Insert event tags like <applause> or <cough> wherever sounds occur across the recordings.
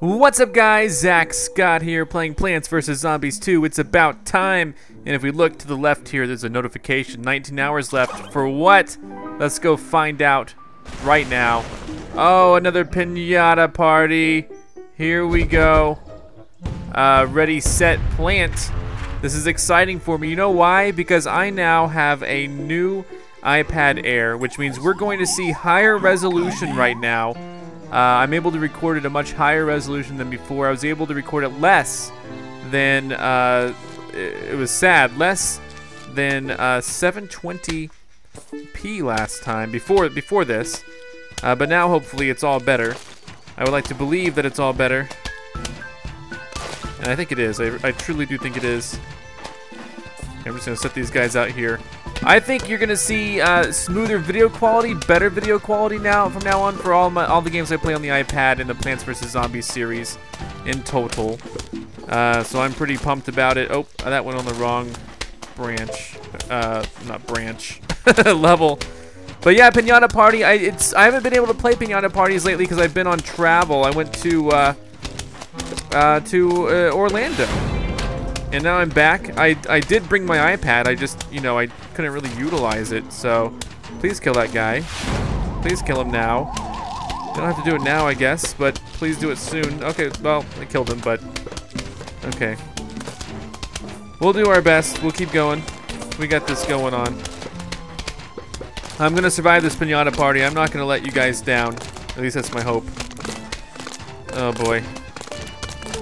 What's up guys, Zack Scott here playing Plants vs. Zombies 2. It's about time. And if we look to the left here, there's a notification. 19 hours left. For what? Let's go find out right now. Oh, another pinata party. Here we go. Uh, ready, set, plant. This is exciting for me. You know why? Because I now have a new iPad Air, which means we're going to see higher resolution right now uh, I'm able to record at a much higher resolution than before. I was able to record at less than, uh, it was sad, less than uh, 720p last time, before, before this. Uh, but now hopefully it's all better. I would like to believe that it's all better. And I think it is. I, I truly do think it is. I'm just to set these guys out here. I think you're gonna see uh, smoother video quality, better video quality now from now on for all my all the games I play on the iPad in the Plants vs Zombies series in total. Uh, so I'm pretty pumped about it. Oh, that went on the wrong branch. Uh, not branch <laughs> level. But yeah, Pinata Party. I it's I haven't been able to play Pinata Parties lately because I've been on travel. I went to uh, uh, to uh, Orlando and now I'm back. I, I did bring my iPad, I just, you know, I couldn't really utilize it, so please kill that guy. Please kill him now. You don't have to do it now, I guess, but please do it soon. Okay, well, I killed him, but okay. We'll do our best. We'll keep going. We got this going on. I'm gonna survive this pinata party. I'm not gonna let you guys down. At least that's my hope. Oh boy.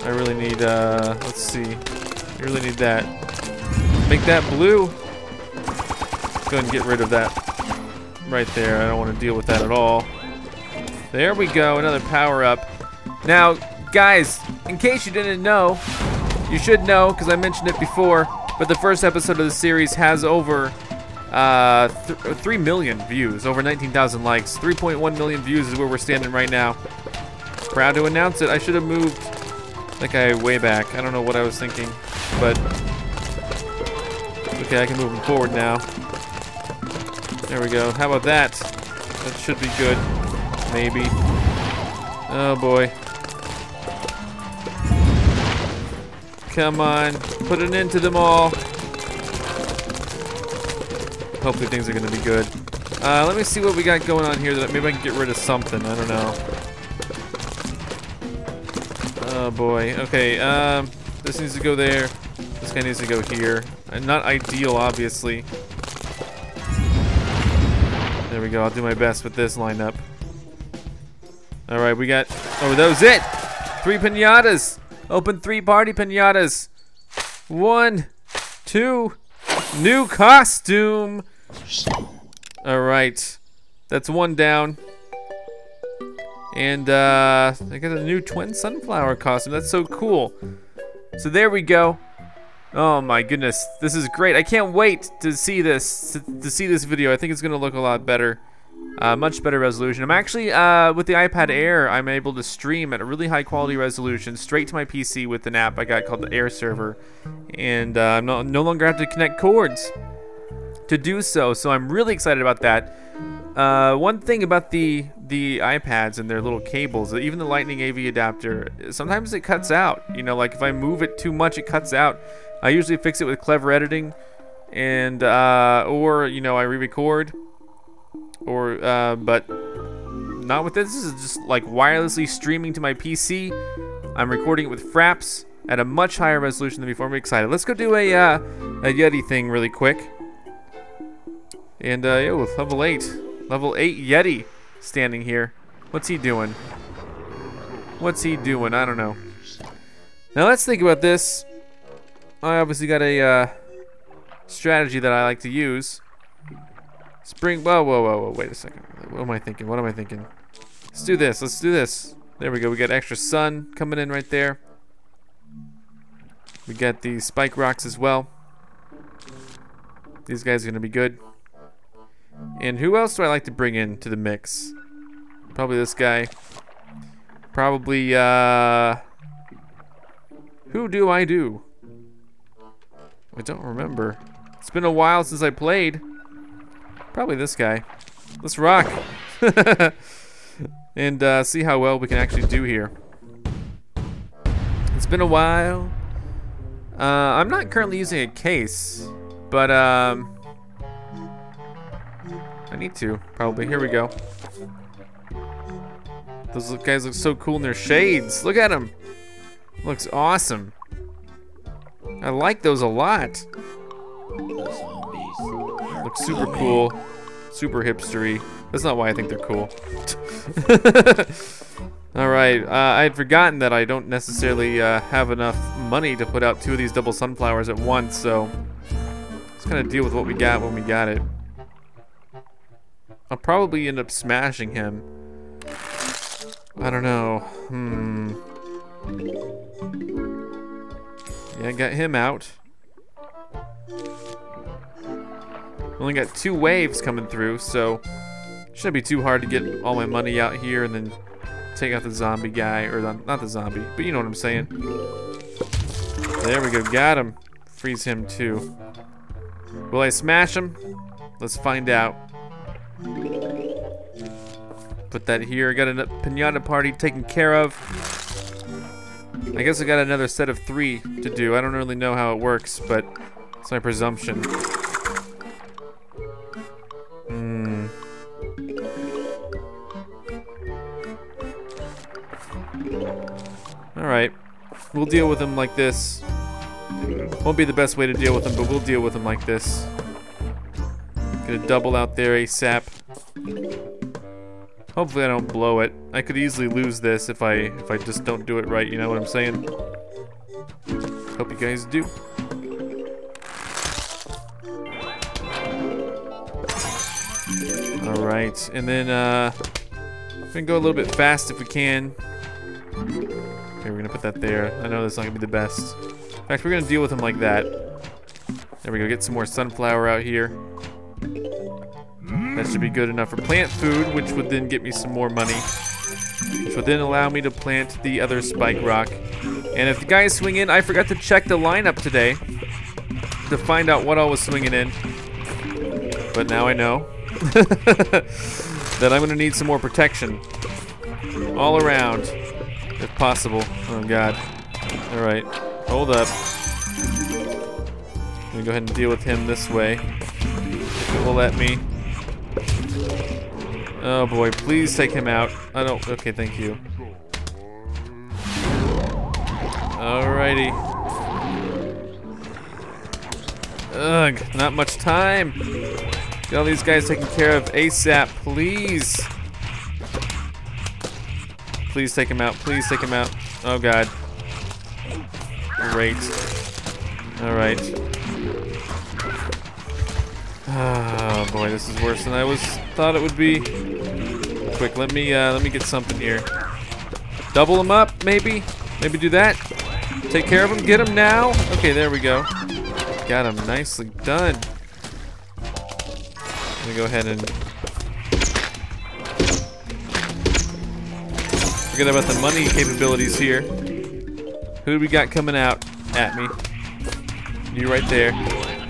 I really need, uh, let's see. You really need that. Make that blue. Let's Go and get rid of that right there. I don't want to deal with that at all. There we go, another power up. Now, guys, in case you didn't know, you should know because I mentioned it before, but the first episode of the series has over uh, th 3 million views, over 19,000 likes. 3.1 million views is where we're standing right now. Proud to announce it. I should have moved that guy way back. I don't know what I was thinking but okay, I can move him forward now. There we go. How about that? That should be good. Maybe. Oh boy. Come on. Put an end to them all. Hopefully things are going to be good. Uh, let me see what we got going on here. That Maybe I can get rid of something. I don't know. Oh boy. Okay, um, this needs to go there. Needs to go here. And not ideal, obviously. There we go. I'll do my best with this lineup. All right, we got. Oh, that was it. Three pinatas. Open three party pinatas. One, two. New costume. All right, that's one down. And uh, I got a new twin sunflower costume. That's so cool. So there we go. Oh my goodness, this is great. I can't wait to see this, to, to see this video. I think it's gonna look a lot better. Uh, much better resolution. I'm actually, uh, with the iPad Air, I'm able to stream at a really high quality resolution straight to my PC with an app I got called the Air Server. And uh, I'm no, no longer have to connect cords to do so, so I'm really excited about that. Uh, one thing about the the iPads and their little cables, even the Lightning AV adapter, sometimes it cuts out. You know, like if I move it too much, it cuts out. I usually fix it with clever editing, and uh, or you know I re-record, or uh, but not with this. This is just like wirelessly streaming to my PC. I'm recording it with Fraps at a much higher resolution than before. I'm excited. Let's go do a uh, a Yeti thing really quick. And uh, yo, level eight, level eight Yeti standing here. What's he doing? What's he doing? I don't know. Now let's think about this. I obviously got a uh, strategy that I like to use. Spring, whoa, whoa, whoa, whoa, wait a second. What am I thinking? What am I thinking? Let's do this, let's do this. There we go, we got extra sun coming in right there. We got the spike rocks as well. These guys are gonna be good. And who else do I like to bring in to the mix? Probably this guy. Probably, uh... Who do I do? I don't remember. It's been a while since I played. Probably this guy. Let's rock. <laughs> and uh, see how well we can actually do here. It's been a while. Uh, I'm not currently using a case, but um, I need to probably. Here we go. Those guys look so cool in their shades. Look at them. Looks awesome. I like those a lot. Looks super cool. Super hipstery. That's not why I think they're cool. <laughs> Alright, uh, I had forgotten that I don't necessarily uh, have enough money to put out two of these double sunflowers at once, so let's kind of deal with what we got when we got it. I'll probably end up smashing him. I don't know. Hmm. I got him out. Only got two waves coming through, so shouldn't be too hard to get all my money out here and then take out the zombie guy, or the, not the zombie, but you know what I'm saying. There we go, got him. Freeze him too. Will I smash him? Let's find out. Put that here. Got a pinata party taken care of. I guess I got another set of three to do. I don't really know how it works, but it's my presumption. Hmm. Alright. We'll deal with them like this. Won't be the best way to deal with them, but we'll deal with them like this. Get a double out there ASAP. Hopefully I don't blow it. I could easily lose this if I if I just don't do it right, you know what I'm saying? Hope you guys do. Alright, and then uh we can go a little bit fast if we can. Okay, we're gonna put that there. I know that's not gonna be the best. In fact, we're gonna deal with him like that. There we go, get some more sunflower out here. That should be good enough for plant food, which would then get me some more money. Which would then allow me to plant the other spike rock. And if the guys swing in, I forgot to check the lineup today to find out what all was swinging in. But now I know <laughs> that I'm gonna need some more protection all around, if possible. Oh God. All right, hold up. Let me go ahead and deal with him this way. If it will let me. Oh boy, please take him out. I don't, okay, thank you. Alrighty. Ugh, not much time. Get all these guys taken care of ASAP, please. Please take him out, please take him out. Oh god. Great. Alright. Oh boy, this is worse than I was thought it would be. Quick, let me uh, let me get something here. Double him up, maybe. Maybe do that. Take care of him. Get him now. Okay, there we go. Got him nicely done. Let me go ahead and forget about the money capabilities here. Who do we got coming out at me? You right there.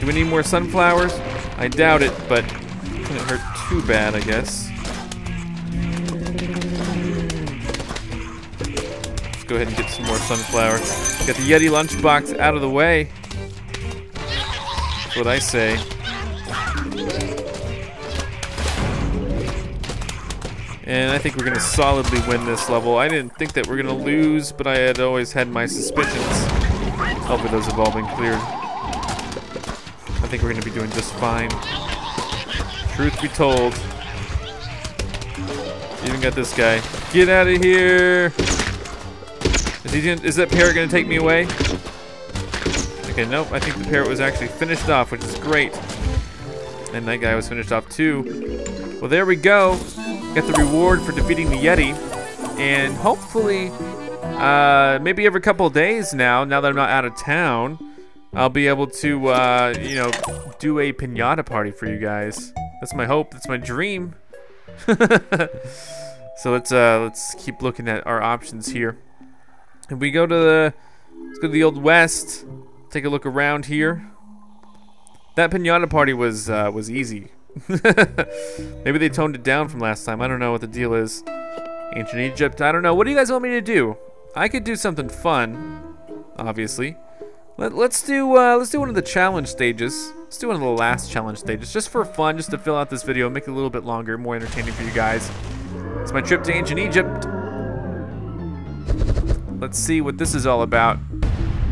Do we need more sunflowers? I doubt it, but couldn't hurt too bad, I guess. Go ahead and get some more sunflower. Get the Yeti lunchbox out of the way. That's what I say. And I think we're gonna solidly win this level. I didn't think that we're gonna lose, but I had always had my suspicions. Hopefully those have all been cleared. I think we're gonna be doing just fine. Truth be told. Even got this guy. Get out of here! Is he gonna, is that parrot gonna take me away? Okay, nope. I think the parrot was actually finished off, which is great. And that guy was finished off too. Well, there we go. Got the reward for defeating the Yeti. And hopefully, uh, maybe every couple days now, now that I'm not out of town, I'll be able to, uh, you know, do a pinata party for you guys. That's my hope. That's my dream. <laughs> so let's uh, let's keep looking at our options here. If we go to the, let's go to the Old West. Take a look around here. That pinata party was uh, was easy. <laughs> Maybe they toned it down from last time. I don't know what the deal is. Ancient Egypt. I don't know. What do you guys want me to do? I could do something fun. obviously. Let, let's do uh, let's do one of the challenge stages. Let's do one of the last challenge stages, just for fun, just to fill out this video, make it a little bit longer, more entertaining for you guys. It's my trip to ancient Egypt. Let's see what this is all about.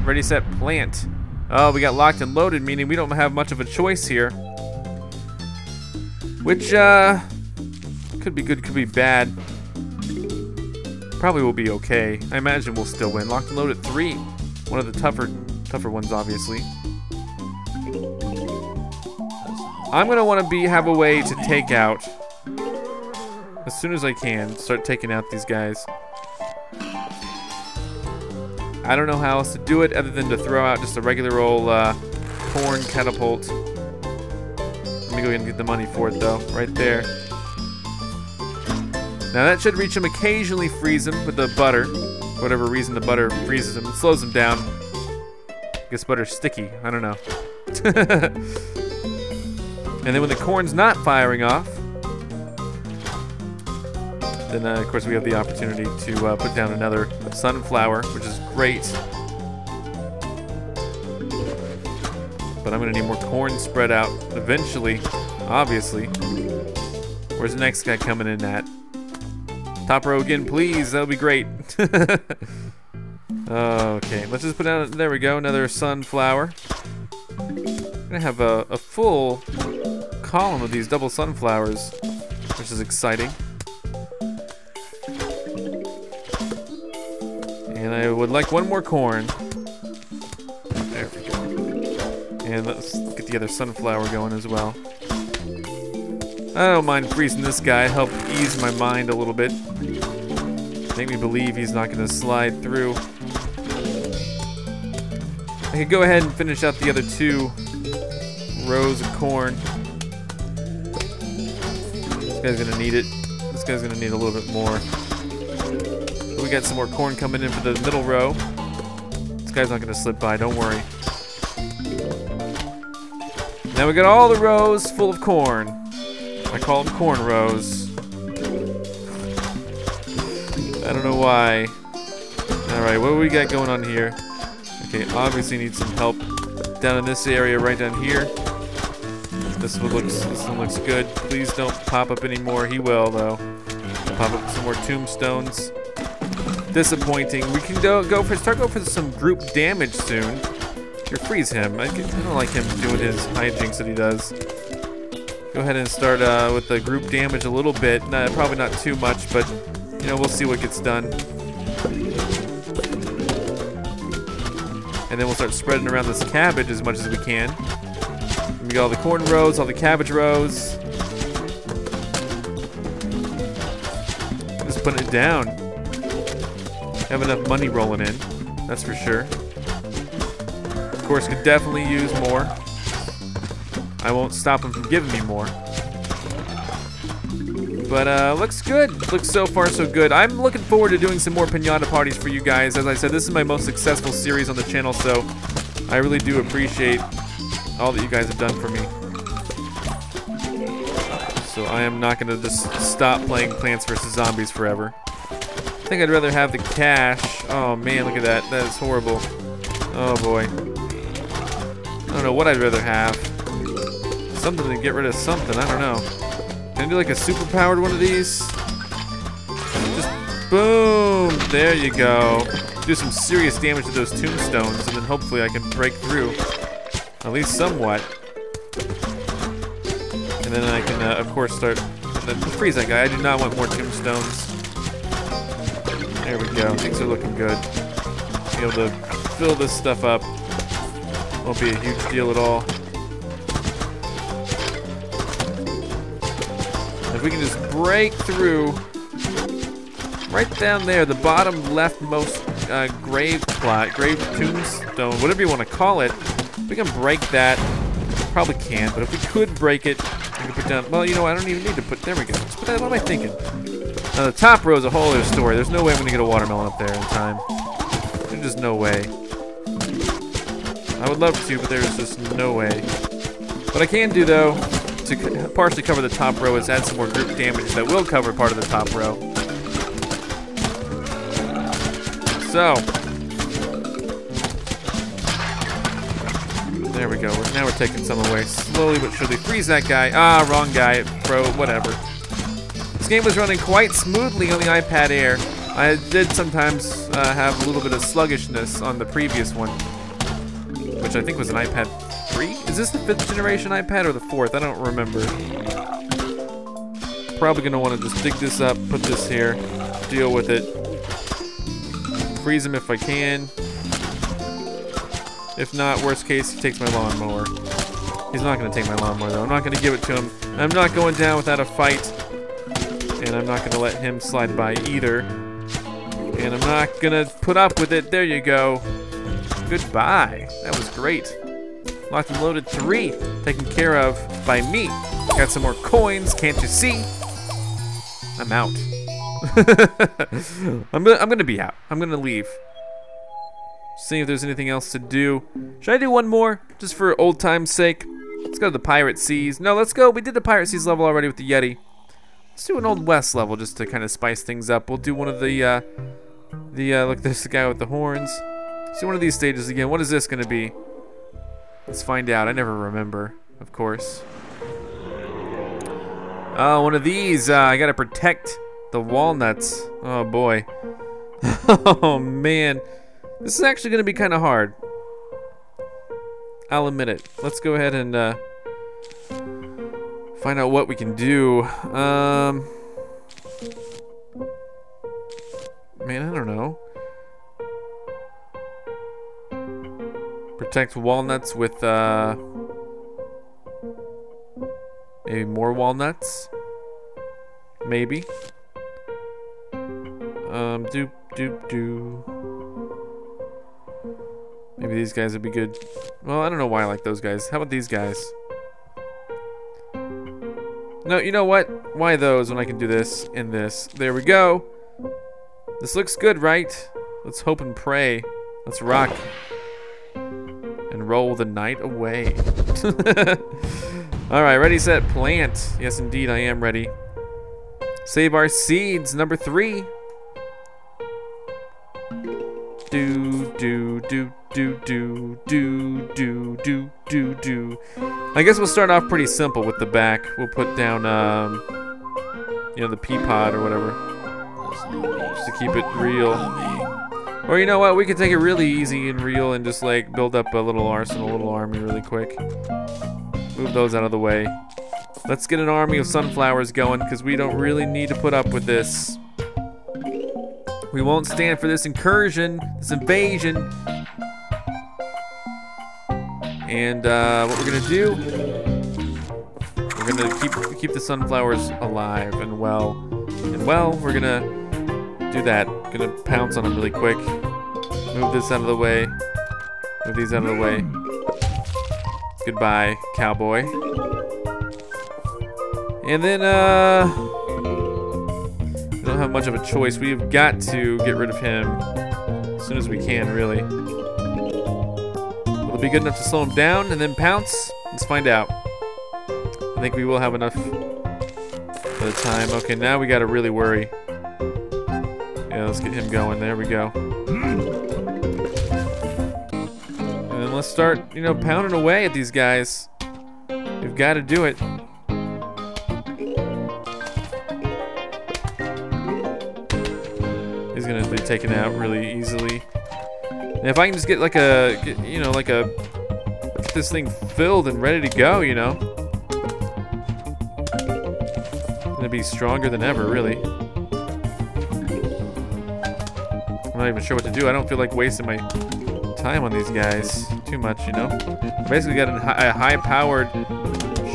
Ready, set, plant. Oh, we got locked and loaded, meaning we don't have much of a choice here. Which, uh, could be good, could be bad. Probably will be okay. I imagine we'll still win. Locked and loaded three. One of the tougher, tougher ones, obviously. I'm gonna want to be have a way to take out as soon as I can. Start taking out these guys. I don't know how else to do it other than to throw out just a regular old uh, corn catapult. Let me go ahead and get the money for it though, right there. Now that should reach him occasionally freeze him with the butter. For whatever reason the butter freezes him. It slows him down. I guess butter's sticky. I don't know. <laughs> and then when the corn's not firing off, then uh, of course we have the opportunity to uh, put down another sunflower, which is great. But I'm gonna need more corn spread out eventually, obviously. Where's the next guy coming in at? Top row again, please. That would be great. <laughs> okay, let's just put down. There we go. Another sunflower. I'm gonna have a, a full column of these double sunflowers, which is exciting. I would like one more corn. There we go. And let's get the other sunflower going as well. I don't mind freezing this guy, help ease my mind a little bit. Make me believe he's not gonna slide through. I could go ahead and finish out the other two rows of corn. This guy's gonna need it. This guy's gonna need a little bit more we got some more corn coming in for the middle row. This guy's not gonna slip by, don't worry. Now we got all the rows full of corn. I call them corn rows. I don't know why. Alright, what do we got going on here? Okay, obviously need some help down in this area, right down here. This one looks this one looks good. Please don't pop up anymore. He will though. Pop up some more tombstones disappointing. We can go go for start go for some group damage soon. Or freeze him. I, don't like him doing his hijinks that he does. Go ahead and start uh, with the group damage a little bit. probably not too much, but you know we'll see what gets done. And then we'll start spreading around this cabbage as much as we can. We got all the corn rows, all the cabbage rows. Just putting it down have enough money rolling in, that's for sure. Of course, could definitely use more. I won't stop him from giving me more. But uh, looks good. Looks so far so good. I'm looking forward to doing some more pinata parties for you guys. As I said, this is my most successful series on the channel, so I really do appreciate all that you guys have done for me. So I am not going to just stop playing Plants vs. Zombies forever. I think I'd rather have the cash. Oh man, look at that. That is horrible. Oh boy. I don't know what I'd rather have. Something to get rid of something. I don't know. Can I do like a super powered one of these? Just boom. There you go. Do some serious damage to those tombstones and then hopefully I can break through. At least somewhat. And then I can, uh, of course, start... Freeze that guy. I do not want more tombstones. There we go. Things are looking good. Be able to fill this stuff up. Won't be a huge deal at all. If we can just break through right down there, the bottom leftmost uh, grave plot, grave tombstone, whatever you want to call it, we can break that. Probably can't, but if we could break it, we could put down. Well, you know, I don't even need to put. There we go. Let's put that. What am I thinking? Now the top row is a whole other story. There's no way I'm gonna get a watermelon up there in time. There's just no way. I would love to, but there's just no way. What I can do though, to partially cover the top row is add some more group damage that will cover part of the top row. So, There we go. Now we're taking some away. Slowly but surely. Freeze that guy. Ah, wrong guy. Bro, whatever. This game was running quite smoothly on the iPad Air. I did sometimes uh, have a little bit of sluggishness on the previous one, which I think was an iPad 3? Is this the fifth generation iPad or the fourth? I don't remember. Probably gonna wanna just dig this up, put this here, deal with it. Freeze him if I can. If not, worst case, he takes my lawnmower. He's not gonna take my lawnmower though. I'm not gonna give it to him. I'm not going down without a fight. And I'm not gonna let him slide by either. And I'm not gonna put up with it. There you go. Goodbye. That was great. Locked and loaded three, taken care of by me. Got some more coins, can't you see? I'm out. <laughs> I'm, gonna, I'm gonna be out. I'm gonna leave. See if there's anything else to do. Should I do one more? Just for old time's sake? Let's go to the Pirate Seas. No, let's go. We did the Pirate Seas level already with the Yeti. Let's do an Old West level just to kind of spice things up. We'll do one of the, uh, the, uh, look, there's the guy with the horns. Let's do one of these stages again. What is this going to be? Let's find out. I never remember, of course. Oh, one of these. Uh, I gotta protect the walnuts. Oh, boy. <laughs> oh, man. This is actually gonna be kind of hard. I'll admit it. Let's go ahead and uh, find out what we can do. Um, man, I don't know. Protect walnuts with, uh... Maybe more walnuts? Maybe. Um, doop, doop, doo. Maybe these guys would be good. Well, I don't know why I like those guys. How about these guys? No, you know what? Why those when I can do this and this? There we go. This looks good, right? Let's hope and pray. Let's rock and roll the night away. <laughs> All right, ready, set, plant. Yes, indeed, I am ready. Save our seeds, number three. Do, do, do, do, do, do, do, do, do. I guess we'll start off pretty simple with the back. We'll put down, um, you know, the pea pod or whatever. Just to keep it real. Or you know what, we could take it really easy and real and just like build up a little arsenal, a little army really quick. Move those out of the way. Let's get an army of sunflowers going because we don't really need to put up with this. We won't stand for this incursion, this invasion. And uh, what we're gonna do, we're gonna keep keep the sunflowers alive and well. And well, we're gonna do that. Gonna pounce on them really quick. Move this out of the way. Move these out of the way. Goodbye, cowboy. And then, uh... Have much of a choice. We've got to get rid of him as soon as we can, really. Will it be good enough to slow him down and then pounce? Let's find out. I think we will have enough for the time. Okay, now we gotta really worry. Yeah, let's get him going. There we go. And then let's start, you know, pounding away at these guys. We've got to do it. He's gonna be taken out really easily. And if I can just get like a, get, you know, like a, get this thing filled and ready to go, you know. Gonna be stronger than ever, really. I'm not even sure what to do. I don't feel like wasting my time on these guys too much, you know? I basically got a high-powered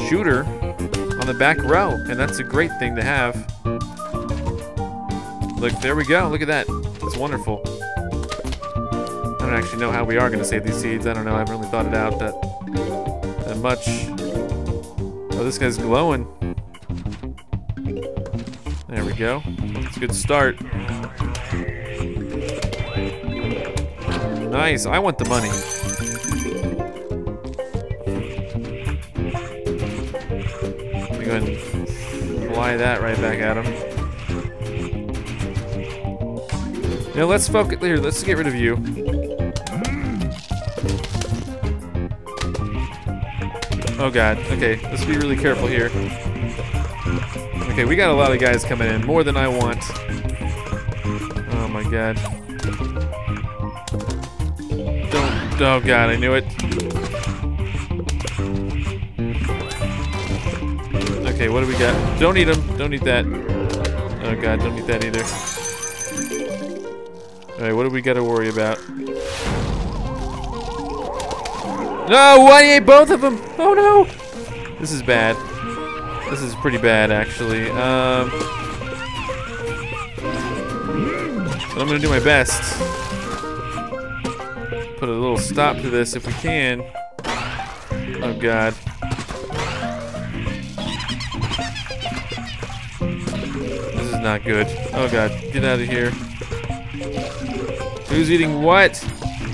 shooter on the back row, and that's a great thing to have. Look, there we go. Look at that. It's wonderful. I don't actually know how we are going to save these seeds. I don't know. I haven't really thought it out that, that much. Oh, this guy's glowing. There we go. It's a good start. Nice. I want the money. Let me go ahead and fly that right back at him. Let's focus. Here, let's get rid of you. Oh god. Okay, let's be really careful here. Okay, we got a lot of guys coming in. More than I want. Oh my god. Don't. Oh god, I knew it. Okay, what do we got? Don't eat them. Don't eat that. Oh god, don't eat that either. Alright, what do we got to worry about? No, why ate both of them? Oh no! This is bad. This is pretty bad, actually. Um, but I'm gonna do my best. Put a little stop to this if we can. Oh god. This is not good. Oh god, get out of here. Who's eating what?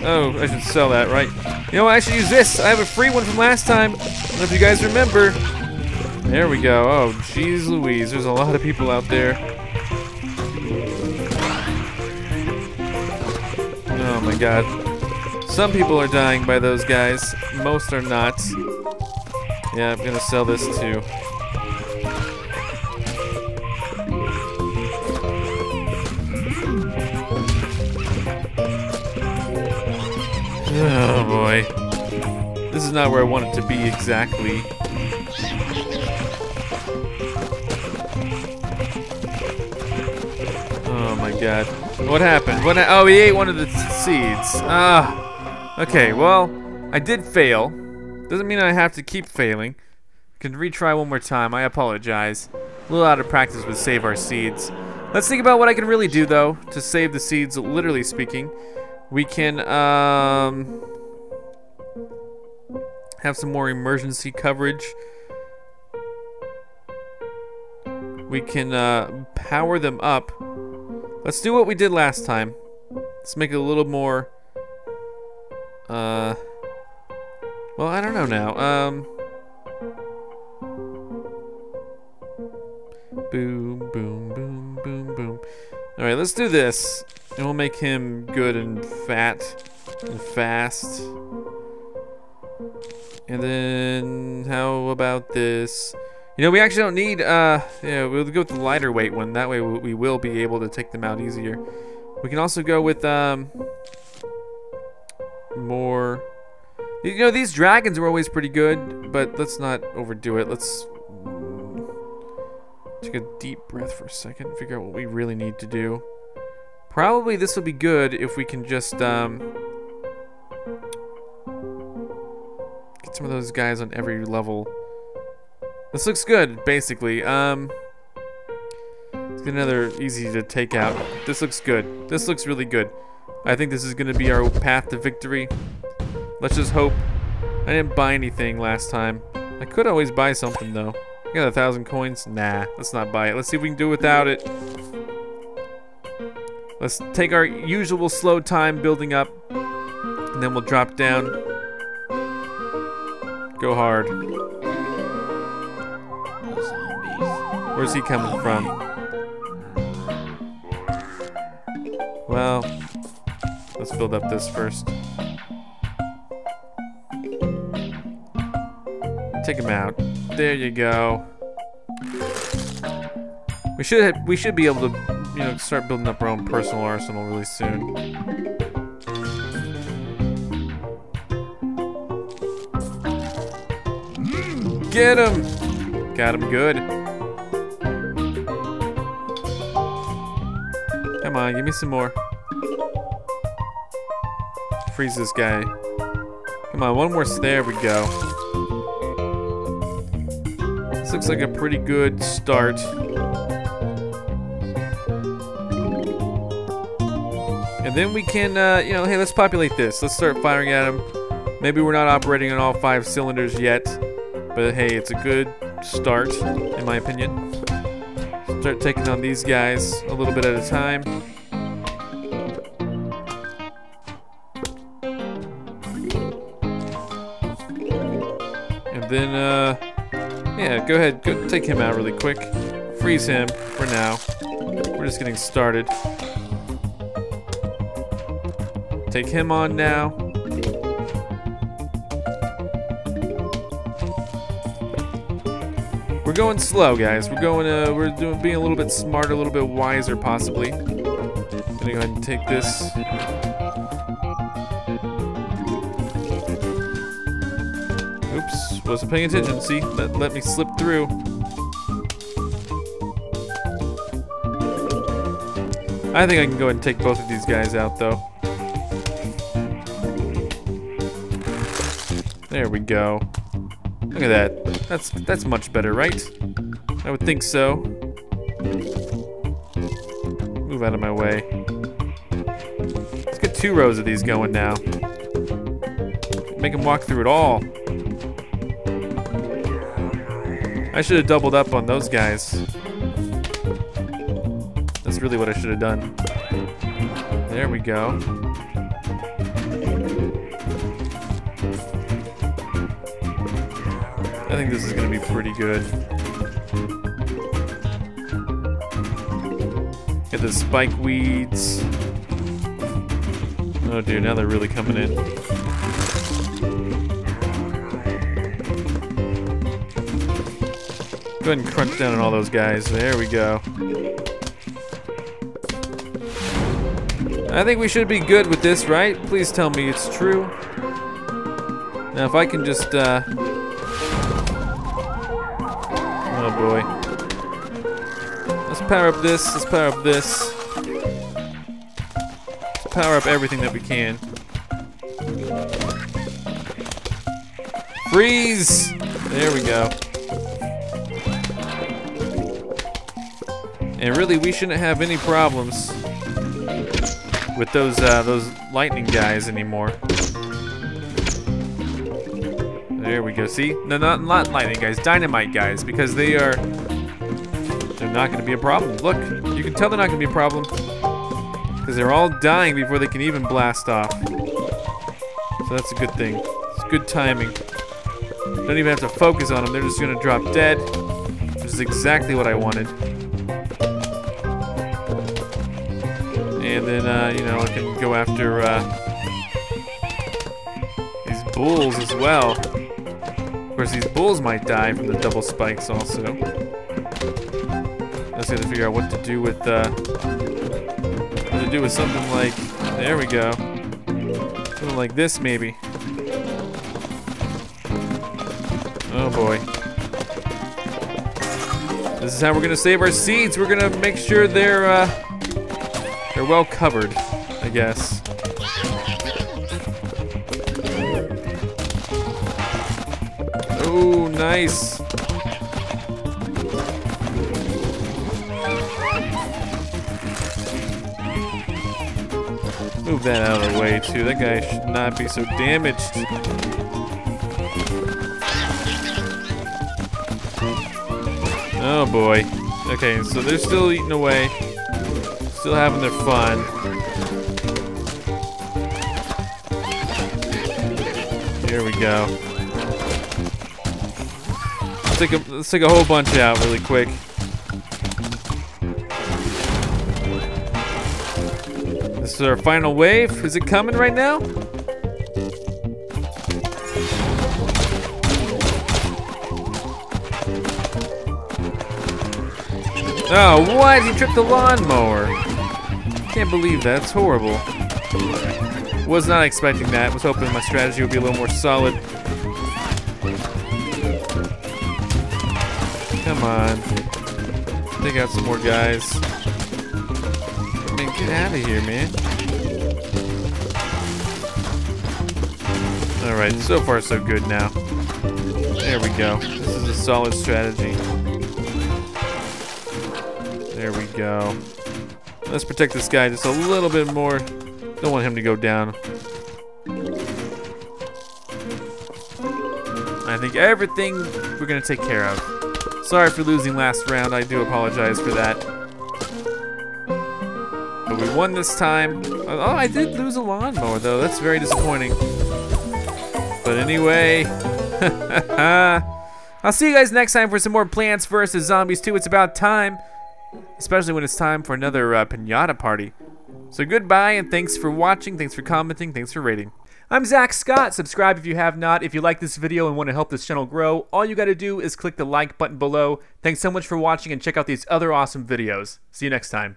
Oh, I should sell that, right? You know what, I should use this. I have a free one from last time. I don't know if you guys remember. There we go. Oh, jeez Louise. There's a lot of people out there. Oh my god. Some people are dying by those guys. Most are not. Yeah, I'm gonna sell this too. Oh boy. This is not where I want it to be exactly. Oh my god. What happened? What ha oh, he ate one of the seeds. Ah. Okay, well, I did fail. Doesn't mean I have to keep failing. Can retry one more time. I apologize. A little out of practice with save our seeds. Let's think about what I can really do, though, to save the seeds, literally speaking. We can, um... Have some more emergency coverage. We can, uh, power them up. Let's do what we did last time. Let's make it a little more, uh... Well, I don't know now. Um... Boom, boom, boom, boom, boom. Alright, let's do this. We'll make him good and fat and fast. And then, how about this? You know, we actually don't need, uh, yeah, we'll go with the lighter weight one. That way we will be able to take them out easier. We can also go with, um, more, you know, these dragons are always pretty good, but let's not overdo it. Let's take a deep breath for a second, figure out what we really need to do. Probably this will be good if we can just, um, get some of those guys on every level. This looks good, basically. Um, another easy to take out. This looks good. This looks really good. I think this is going to be our path to victory. Let's just hope. I didn't buy anything last time. I could always buy something, though. I got a thousand coins? Nah, let's not buy it. Let's see if we can do without it. Let's take our usual slow time building up, and then we'll drop down. Go hard. Where's he coming from? Well, let's build up this first. Take him out. There you go. We should we should be able to start building up our own personal arsenal really soon. Get him! Got him good. Come on, give me some more. Freeze this guy. Come on, one more. There we go. This looks like a pretty good start. Then we can, uh, you know, hey, let's populate this. Let's start firing at them. Maybe we're not operating on all five cylinders yet, but hey, it's a good start, in my opinion. Start taking on these guys a little bit at a time. And then, uh, yeah, go ahead, go take him out really quick. Freeze him for now. We're just getting started. Take him on now. We're going slow, guys. We're going. Uh, we're doing being a little bit smarter, a little bit wiser, possibly. Gonna go ahead and take this. Oops, wasn't paying attention. See, let, let me slip through. I think I can go ahead and take both of these guys out, though. There we go. Look at that. That's that's much better, right? I would think so. Move out of my way. Let's get two rows of these going now. Make them walk through it all. I should have doubled up on those guys. That's really what I should have done. There we go. This is gonna be pretty good. Get the spike weeds. Oh dear, now they're really coming in. Go ahead and crunch down on all those guys. There we go. I think we should be good with this, right? Please tell me it's true. Now, if I can just, uh... Oh, boy. Let's power up this. Let's power up this. Let's power up everything that we can. Freeze! There we go. And really, we shouldn't have any problems with those uh, those lightning guys anymore. There we go. See, no, not not lightning guys, dynamite guys, because they are they're not going to be a problem. Look, you can tell they're not going to be a problem because they're all dying before they can even blast off. So that's a good thing. It's good timing. Don't even have to focus on them. They're just going to drop dead, which is exactly what I wanted. And then, uh, you know, I can go after uh, these bulls as well. Of course, these bulls might die from the double spikes also. I just gotta figure out what to do with, uh, what to do with something like, there we go. Something like this, maybe. Oh boy. This is how we're gonna save our seeds. We're gonna make sure they're, uh, they're well covered, I guess. Nice. Move that out of the way, too. That guy should not be so damaged. Oh, boy. Okay, so they're still eating away. Still having their fun. Here we go. Let's take a let's take a whole bunch out really quick. This is our final wave. Is it coming right now? Oh, what? He tripped the lawnmower. Can't believe that. It's horrible. Was not expecting that. Was hoping my strategy would be a little more solid. On. Take out some more guys. Man, get out of here, man. Alright, so far so good now. There we go. This is a solid strategy. There we go. Let's protect this guy just a little bit more. Don't want him to go down. I think everything we're gonna take care of. Sorry for losing last round. I do apologize for that. But we won this time. Oh, I did lose a lawnmower though. That's very disappointing. But anyway, <laughs> I'll see you guys next time for some more Plants vs. Zombies 2. It's about time, especially when it's time for another uh, pinata party. So goodbye and thanks for watching, thanks for commenting, thanks for rating. I'm Zack Scott. Subscribe if you have not. If you like this video and want to help this channel grow, all you got to do is click the like button below. Thanks so much for watching and check out these other awesome videos. See you next time.